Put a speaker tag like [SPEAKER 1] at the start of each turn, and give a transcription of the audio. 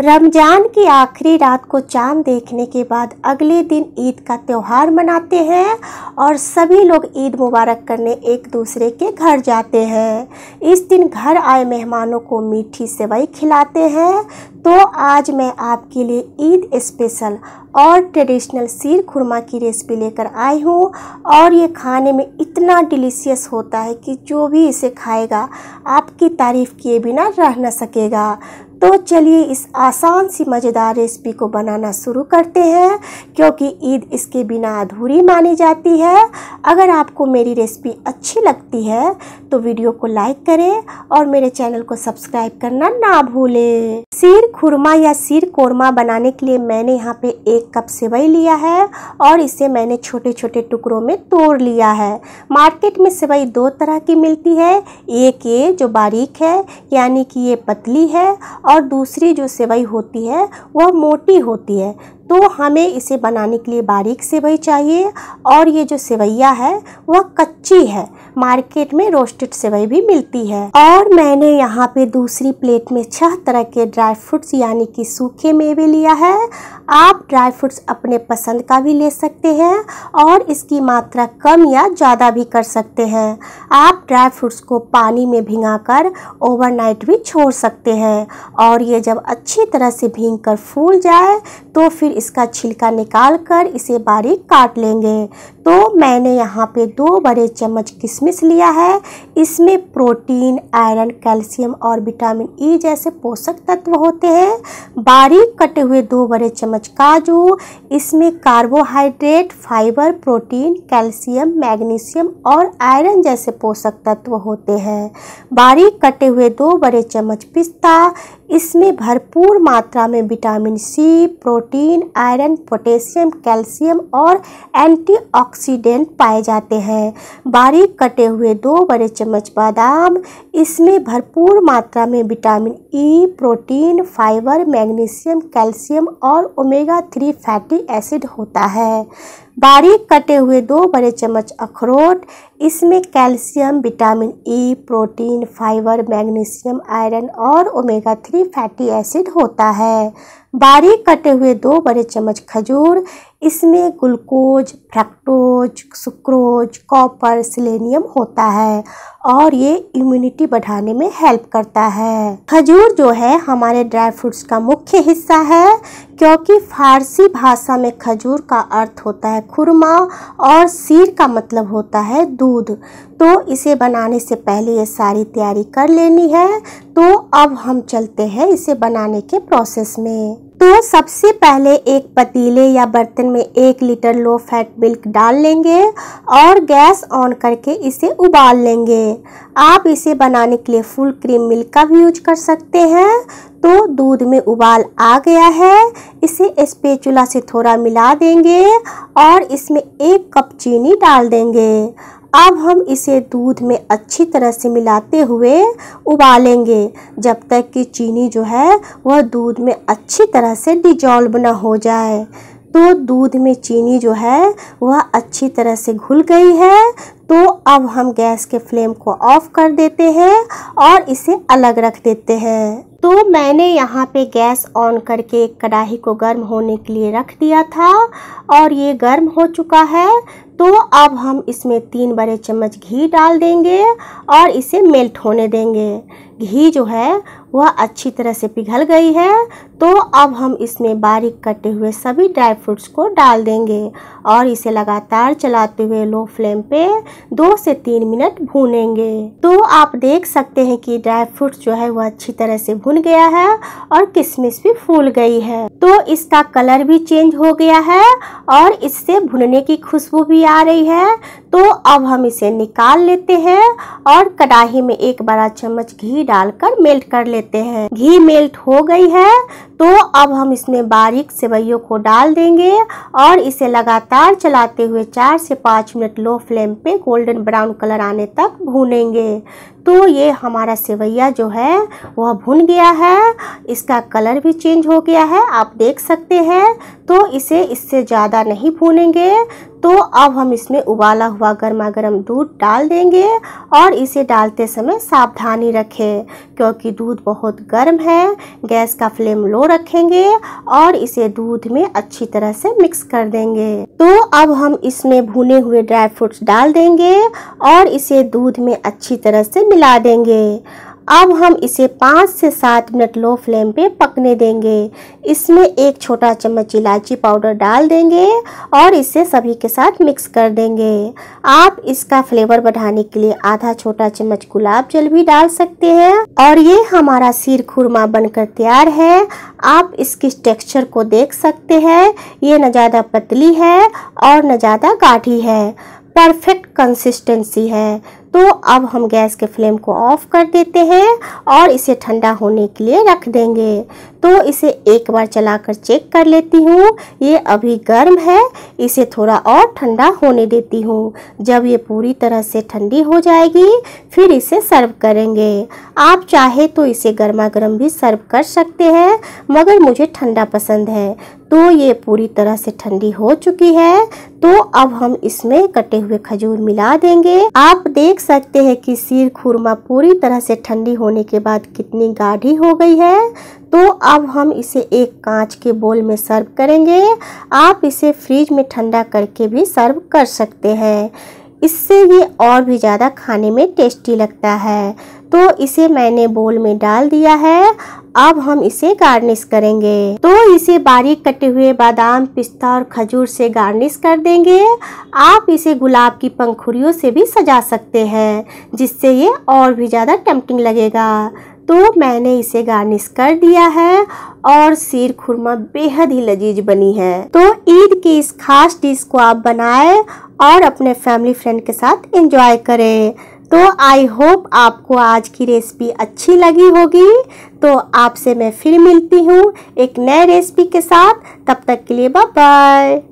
[SPEAKER 1] रमज़ान की आखिरी रात को चाँद देखने के बाद अगले दिन ईद का त्यौहार मनाते हैं और सभी लोग ईद मुबारक करने एक दूसरे के घर जाते हैं। इस दिन घर आए मेहमानों को मीठी सेवई खिलाते हैं। तो आज मैं आपके लिए ईद स्पेशल और ट्रेडिशनल सीर खुरमा की रेसिपी लेकर आई हूँ और ये खाने में इतना डिलीशियस होता है कि जो भी इसे खाएगा, आपकी तारीफ़ किए बिना रह न सकेगा। तो चलिए इस आसान सी मज़ेदार रेसिपी को बनाना शुरू करते हैं, क्योंकि ईद इसके बिना अधूरी मानी जाती है। अगर आपको मेरी रेसिपी अच्छी लगती है तो वीडियो को लाइक करें और मेरे चैनल को सब्सक्राइब करना ना भूलें। सीर खुरमा या सीर कोरमा बनाने के लिए मैंने यहाँ पे एक कप सेवई लिया है और इसे मैंने छोटे छोटे टुकड़ों में तोड़ लिया है। मार्केट में सेवई दो तरह की मिलती है, एक ये जो बारीक है, यानी कि ये पतली है और दूसरी जो सेवई होती है, वह मोटी होती है। तो हमें इसे बनाने के लिए बारीक सेवई चाहिए और ये जो सेवैया है, वह कच्ची है। मार्केट में रोस्टेड सेवई भी मिलती है। और मैंने यहाँ पे दूसरी प्लेट में छह तरह के ड्राई फ्रूट्स यानी कि सूखे मेवे लिया है। आप ड्राई फ्रूट्स अपने पसंद का भी ले सकते हैं और इसकी मात्रा कम या ज़्यादा भी कर सकते हैं। आप ड्राई फ्रूट्स को पानी में भिंगाकर ओवरनाइट भी छोड़ सकते हैं और ये जब अच्छी तरह से भींग कर फूल जाए तो फिर इसका छिलका निकाल कर इसे बारीक काट लेंगे। तो मैंने यहाँ पे दो बड़े चम्मच किशमिश लिया है। इसमें प्रोटीन, आयरन, कैल्शियम और विटामिन ई e जैसे पोषक तत्व होते हैं। बारीक कटे हुए दो बड़े चम्मच काजू, इसमें carbohydrate fibre protein calcium magnesium और आयरन जैसे पोषक तत्व होते हैं। बारीक कटे हुए दो बड़े चम्मच पिस्ता इसमें भरपूर मात्रा में vitamin C protein, iron, potassium, calcium और एंटीऑक्सीडेंट पाए जाते हैं। बारीक कटे हुए दो बड़े चम्मच बादाम, इसमें भरपूर मात्रा में vitamin E protein, fibre, magnesium, calcium और ओमेगा थ्री फैटी एसिड होता है। बारीक कटे हुए दो बड़े चम्मच अखरोट, इसमें calcium, vitamin E protein, fibre, magnesium, iron और ओमेगा थ्री फैटी एसिड होता है। बारीक कटे हुए दो बड़े चम्मच खजूर, इसमें glucose, fructose, sucrose, copper, selenium होता है और ये इम्यूनिटी बढ़ाने में हेल्प करता है। खजूर जो है हमारे ड्राई फ्रूट्स का मुख्य हिस्सा है, क्योंकि फारसी भाषा में खजूर का अर्थ होता है खुरमा और सीर का मतलब होता है दूध। तो इसे बनाने से पहले ये सारी तैयारी कर लेनी है। तो अब हम चलते हैं इसे बनाने के प्रोसेस में। तो सबसे पहले एक पतीले या बर्तन में एक लीटर लो फैट मिल्क डाल लेंगे और गैस ऑन करके इसे उबाल लेंगे। आप इसे बनाने के लिए फुल क्रीम मिल्क का भी यूज़ कर सकते हैं। तो दूध में उबाल आ गया है। इसे स्पेचुला से थोड़ा मिला देंगे और इसमें एक कप चीनी डाल देंगे। अब हम इसे दूध में अच्छी तरह से मिलाते हुए उबालेंगे। जब तक कि चीनी जो है, वह दूध में अच्छी तरह से डिजॉल्व ना हो जाए। तो दूध में चीनी जो है, वह अच्छी तरह से घुल गई है। तो अब हम गैस के फ्लेम को ऑफ़ कर देते हैं और इसे अलग रख देते हैं। तो मैंने यहाँ पे गैस ऑन करके एक कढ़ाई को गर्म होने के लिए रख दिया था और ये गर्म हो चुका है। तो अब हम इसमें तीन बड़े चम्मच घी डाल देंगे और इसे मेल्ट होने देंगे। घी जो है वह अच्छी तरह से पिघल गई है तो अब हम इसमें बारीक कटे हुए सभी ड्राई फ्रूट्स को डाल देंगे और इसे लगातार चलाते हुए लो फ्लेम पे दो से तीन मिनट भूनेंगे। तो आप देख सकते हैं कि ड्राई फ्रूट्स जो है वह अच्छी तरह से भुन गया है और किशमिश भी फूल गई है। तो इसका कलर भी चेंज हो गया है और इससे भुनने की खुशबू भी आ रही है। तो अब हम इसे निकाल लेते हैं और कढ़ाई में एक बड़ा चम्मच घी डालकर मेल्ट कर लेते हैं। घी मेल्ट हो गई है तो अब हम इसमें बारीक सेवैयों को डाल देंगे और इसे लगातार चलाते हुए चार से पाँच मिनट लो फ्लेम पे गोल्डन ब्राउन कलर आने तक भूनेंगे। तो ये हमारा सेवैया जो है, वह भुन गया है। इसका कलर भी चेंज हो गया है, आप देख सकते हैं। तो इसे इससे ज़्यादा नहीं भूनेंगे। तो अब हम इसमें उबाला हुआ गर्मा गर्म दूध डाल देंगे और इसे डालते समय सावधानी रखें, क्योंकि दूध बहुत गर्म है, गैस का फ्लेम लो रखेंगे और इसे दूध में अच्छी तरह से मिक्स कर देंगे। तो अब हम इसमें भुने हुए ड्राई फ्रूट्स डाल देंगे और इसे दूध में अच्छी तरह से मिला देंगे। अब हम इसे पाँच से सात मिनट लो फ्लेम पे पकने देंगे। इसमें एक छोटा चम्मच इलायची पाउडर डाल देंगे और इसे सभी के साथ मिक्स कर देंगे। आप इसका फ्लेवर बढ़ाने के लिए आधा छोटा चम्मच गुलाब जल भी डाल सकते हैं। और ये हमारा सिर खुरमा बनकर तैयार है। आप इसकी टेक्सचर को देख सकते हैं। ये न ज़्यादा पतली है और न ज़्यादा गाढ़ी है। परफेक्ट कंसिस्टेंसी है। तो अब हम गैस के फ्लेम को ऑफ़ कर देते हैं और इसे ठंडा होने के लिए रख देंगे। तो इसे एक बार चलाकर चेक कर लेती हूँ। ये अभी गर्म है, इसे थोड़ा और ठंडा होने देती हूँ। जब ये पूरी तरह से ठंडी हो जाएगी, फिर इसे सर्व करेंगे। आप चाहे तो इसे गर्मा गर्म भी सर्व कर सकते हैं, मगर मुझे ठंडा पसंद है। तो ये पूरी तरह से ठंडी हो चुकी है। तो अब हम इसमें कटे हुए खजूर मिला देंगे। आप देख सकते हैं कि सिर खुरमा पूरी तरह से ठंडी होने के बाद कितनी गाढ़ी हो गई है। तो अब हम इसे एक कांच के बोल में सर्व करेंगे। आप इसे फ्रिज में ठंडा करके भी सर्व कर सकते हैं। इससे ये और भी ज़्यादा खाने में टेस्टी लगता है। तो इसे मैंने बोल में डाल दिया है। अब हम इसे गार्निश करेंगे। तो इसे बारीक कटे हुए बादाम, पिस्ता और खजूर से गार्निश कर देंगे। आप इसे गुलाब की पंखुड़ियों से भी सजा सकते हैं, जिससे ये और भी ज़्यादा टेम्पटिंग लगेगा। तो मैंने इसे गार्निश कर दिया है और सिर खुरमा बेहद ही लजीज बनी है। तो ईद की इस खास डिश को आप बनाएँ और अपने फैमिली फ्रेंड के साथ एंजॉय करें। तो आई होप आपको आज की रेसिपी अच्छी लगी होगी। तो आपसे मैं फिर मिलती हूँ एक नए रेसिपी के साथ। तब तक के लिए बाय बाय